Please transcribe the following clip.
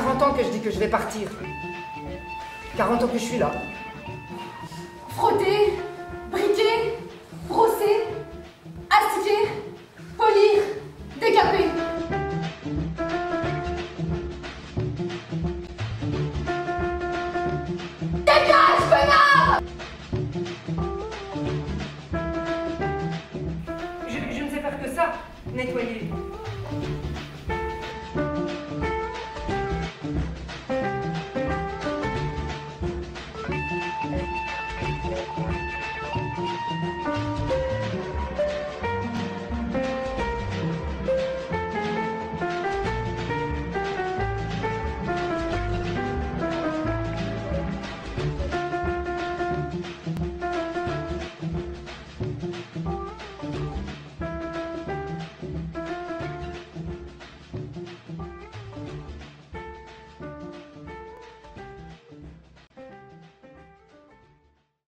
40 ans que je dis que je vais partir. 40 ans que je suis là. Frotter, briquer, brosser, astiquer, polir, décaper. Dégage, connard je ne sais faire que ça, nettoyer.